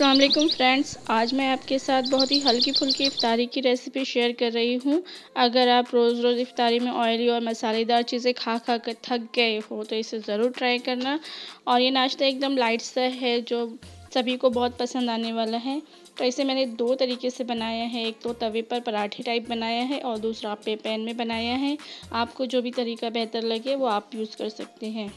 वालेकुम फ्रेंड्स। आज मैं आपके साथ बहुत ही हल्की फुल्की इफ्तारी की रेसिपी शेयर कर रही हूँ। अगर आप रोज़ रोज़ इफ्तारी में ऑयली और मसालेदार चीज़ें खा खा कर थक गए हो तो इसे ज़रूर ट्राई करना। और ये नाश्ता एकदम लाइट सा है, जो सभी को बहुत पसंद आने वाला है। तो इसे मैंने दो तरीके से बनाया है। एक तो तवे पर पराठे टाइप बनाया है और दूसरा पे पैन में बनाया है। आपको जो भी तरीका बेहतर लगे, वो आप यूज़ कर सकते हैं।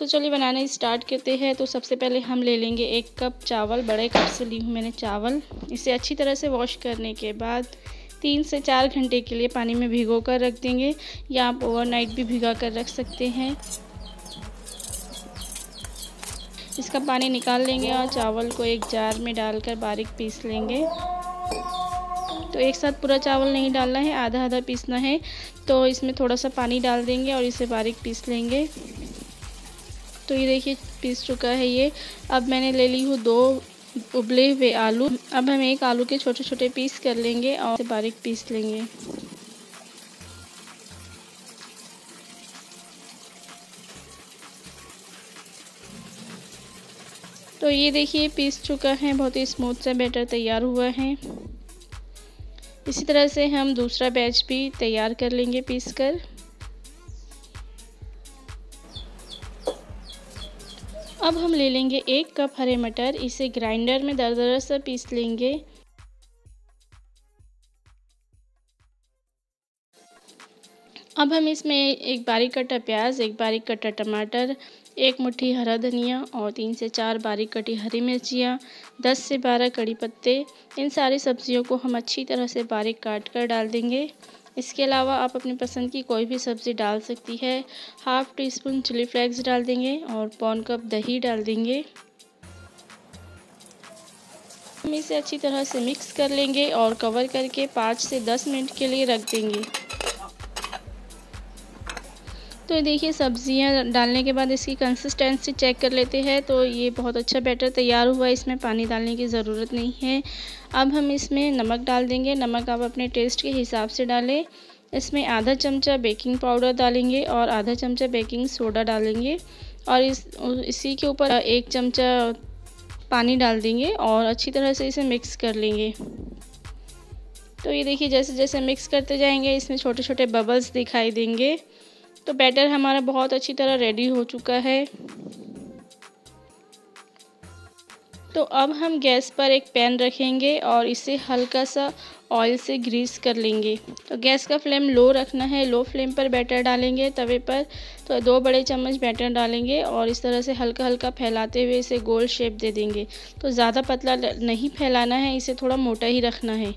तो चलिए बनाना स्टार्ट करते हैं। तो सबसे पहले हम ले लेंगे एक कप चावल, बड़े कप से ली हूँ मैंने चावल। इसे अच्छी तरह से वॉश करने के बाद तीन से चार घंटे के लिए पानी में भिगो कर रख देंगे। या आप ओवरनाइट भी भिगा कर रख सकते हैं। इसका पानी निकाल लेंगे और चावल को एक जार में डालकर बारीक पीस लेंगे। तो एक साथ पूरा चावल नहीं डालना है आधा आधा पीसना है। तो इसमें थोड़ा सा पानी डाल देंगे और इसे बारीक पीस लेंगे। तो ये देखिए, पीस चुका है ये। अब मैंने ले ली हूँ दो उबले हुए आलू। अब हम एक आलू के छोटे छोटे पीस कर लेंगे और बारीक पीस लेंगे। तो ये देखिए, पीस चुका है। बहुत ही स्मूथ सा बैटर तैयार हुआ है। इसी तरह से हम दूसरा बैच भी तैयार कर लेंगे पीस कर। अब हम ले लेंगे एक कप हरे मटर, इसे ग्राइंडर में दर दर से पीस लेंगे। अब हम इसमें एक बारीक कटा प्याज, एक बारीक कटा टमाटर, एक मुट्ठी हरा धनिया और तीन से चार बारीक कटी हरी मिर्चियाँ, दस से बारह कड़ी पत्ते। इन सारी सब्जियों को हम अच्छी तरह से बारीक काट कर डाल देंगे। इसके अलावा आप अपनी पसंद की कोई भी सब्ज़ी डाल सकती है। Half teaspoon chilli flakes डाल देंगे और पौन कप दही डाल देंगे। हम इसे अच्छी तरह से मिक्स कर लेंगे और कवर करके पाँच से दस मिनट के लिए रख देंगे। तो ये देखिए, सब्ज़ियाँ डालने के बाद इसकी कंसिस्टेंसी चेक कर लेते हैं तो ये बहुत अच्छा बैटर तैयार हुआ इसमें पानी डालने की ज़रूरत नहीं है। अब हम इसमें नमक डाल देंगे। नमक आप अपने टेस्ट के हिसाब से डालें। इसमें आधा चमचा बेकिंग पाउडर डालेंगे और आधा चमचा बेकिंग सोडा डालेंगे और इस, इसी के ऊपर एक चमचा पानी डाल देंगे और अच्छी तरह से इसे मिक्स कर लेंगे। तो ये देखिए जैसे जैसे मिक्स करते जाएँगे, इसमें छोटे छोटे बबल्स दिखाई देंगे। तो बैटर हमारा बहुत अच्छी तरह रेडी हो चुका है। तो अब हम गैस पर एक पैन रखेंगे और इसे हल्का सा ऑयल से ग्रीस कर लेंगे। तो गैस का फ्लेम लो रखना है लो फ्लेम पर बैटर डालेंगे तवे पर। तो दो बड़े चम्मच बैटर डालेंगे और इस तरह से हल्का हल्का फैलाते हुए इसे गोल शेप दे देंगे। तो ज़्यादा पतला नहीं फैलाना है, इसे थोड़ा मोटा ही रखना है।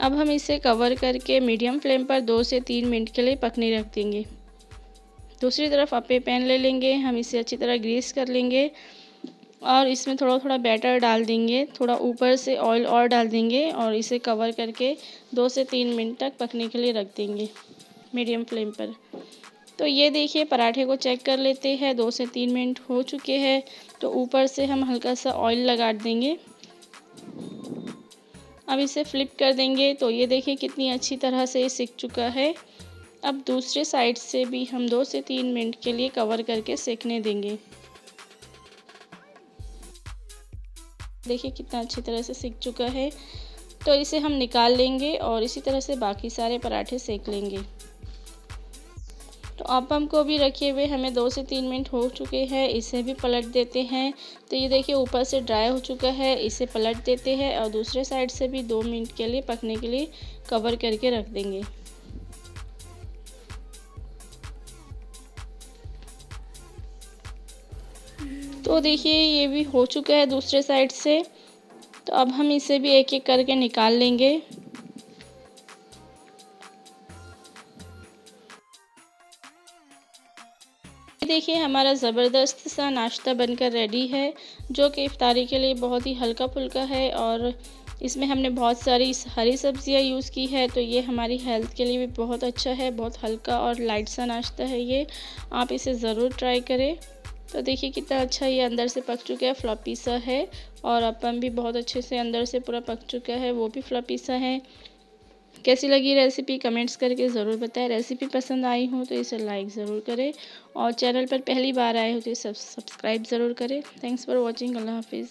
अब हम इसे कवर करके मीडियम फ्लेम पर दो से तीन मिनट के लिए पकने रख देंगे। दूसरी तरफ़ आप अपे पैन ले लेंगे, हम इसे अच्छी तरह ग्रीस कर लेंगे और इसमें थोड़ा थोड़ा बैटर डाल देंगे, थोड़ा ऊपर से ऑयल और डाल देंगे और इसे कवर करके दो से तीन मिनट तक पकने के लिए रख देंगे मीडियम फ्लेम पर। तो ये देखिए, पराठे को चेक कर लेते हैं, दो से तीन मिनट हो चुके हैं तो ऊपर से हम हल्का सा ऑयल लगा देंगे। अब इसे फ्लिप कर देंगे तो ये देखिए कितनी अच्छी तरह से सीख चुका है। अब दूसरे साइड से भी हम दो से तीन मिनट के लिए कवर करके सेकने देंगे। देखिए कितना अच्छी तरह से सीख चुका है। तो इसे हम निकाल लेंगे और इसी तरह से बाकी सारे पराठे सेक लेंगे। तो अपम को भी रखे हुए हमें दो से तीन मिनट हो चुके हैं। इसे भी पलट देते हैं। तो ये देखिए ऊपर से ड्राई हो चुका है। इसे पलट देते हैं और दूसरे साइड से भी दो मिनट के लिए पकने के लिए कवर करके रख देंगे। तो देखिए, ये भी हो चुका है दूसरे साइड से। तो अब हम इसे भी एक एक करके निकाल लेंगे। देखिए, हमारा ज़बरदस्त सा नाश्ता बनकर रेडी है, जो कि इफ्तारी के लिए बहुत ही हल्का फुल्का है और इसमें हमने बहुत सारी हरी सब्ज़ियाँ यूज़ की है। तो ये हमारी हेल्थ के लिए भी बहुत अच्छा है, बहुत हल्का और लाइट सा नाश्ता है ये। आप इसे ज़रूर ट्राई करें। तो देखिए कितना अच्छा ये अंदर से पक चुका है फ्लॉपी सा है और अपन भी बहुत अच्छे से अंदर से पूरा पक चुका है, वो भी फ्लॉपी सा है। कैसी लगी रेसिपी कमेंट्स करके ज़रूर बताएँ। रेसिपी पसंद आई हो तो इसे लाइक ज़रूर करें और चैनल पर पहली बार आए हो तो इसे सब्सक्राइब ज़रूर करें। थैंक्स फॉर वॉचिंग अल्लाह हाफिज़।